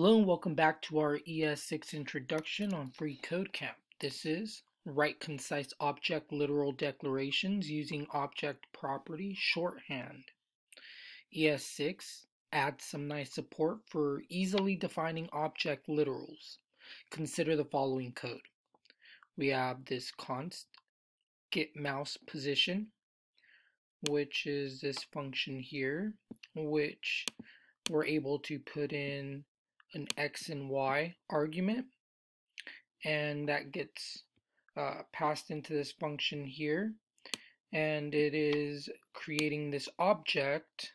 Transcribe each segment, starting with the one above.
Hello and welcome back to our ES6 introduction on Free Code Camp. This is Write Concise Object Literal Declarations using Object Property Shorthand. ES6 adds some nice support for easily defining object literals. Consider the following code. We have this const get mouse position, which is this function here, which we're able to put in an x and y argument and that gets uh, passed into this function here and it is creating this object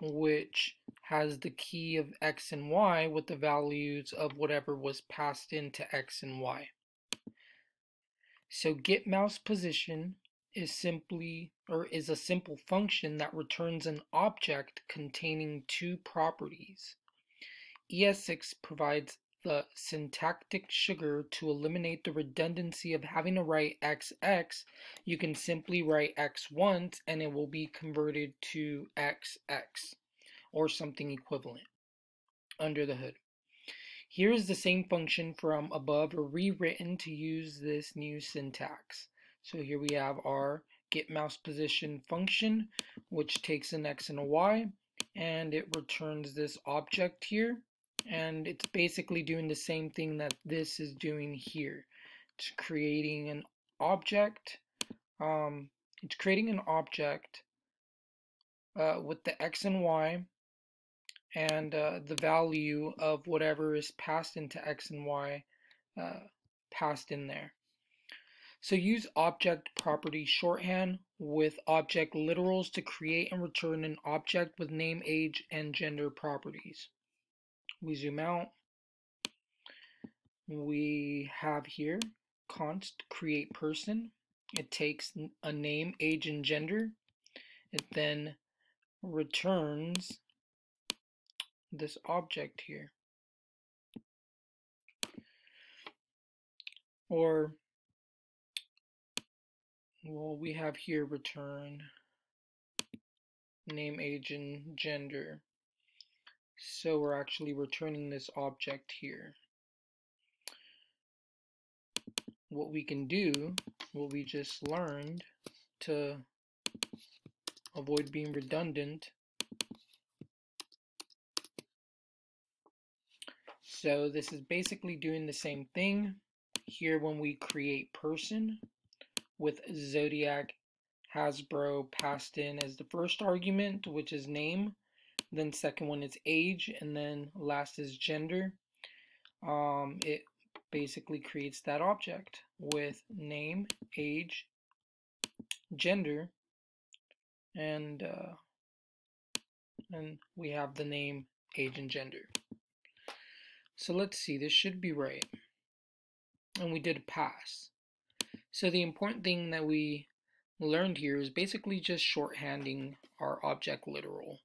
which has the key of x and y with the values of whatever was passed into x and y. So get mouse position is simply or is a simple function that returns an object containing two properties. ES6 provides the syntactic sugar to eliminate the redundancy of having to write XX. You can simply write X once and it will be converted to XX or something equivalent under the hood. Here is the same function from above rewritten to use this new syntax. So here we have our get mouse position function which takes an X and a Y and it returns this object here and it's basically doing the same thing that this is doing here. It's creating an object um, it's creating an object uh, with the x and y and uh, the value of whatever is passed into x and y uh, passed in there. So use object property shorthand with object literals to create and return an object with name, age, and gender properties we zoom out, we have here const create person. It takes a name, age, and gender. It then returns this object here. Or, well, we have here return name, age, and gender. So we're actually returning this object here. What we can do, what we just learned to avoid being redundant. So this is basically doing the same thing. Here when we create person with Zodiac Hasbro passed in as the first argument, which is name, then second one is age and then last is gender. Um, it basically creates that object with name age gender and uh, and we have the name age and gender. So let's see this should be right. And we did pass. So the important thing that we learned here is basically just shorthanding our object literal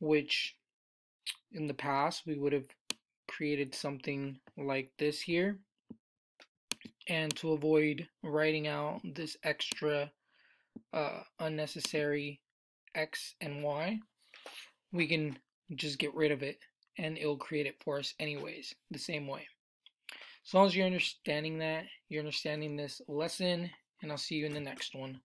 which in the past we would have created something like this here. And to avoid writing out this extra uh, unnecessary x and y we can just get rid of it and it'll create it for us anyways the same way. As long as you're understanding that you're understanding this lesson and I'll see you in the next one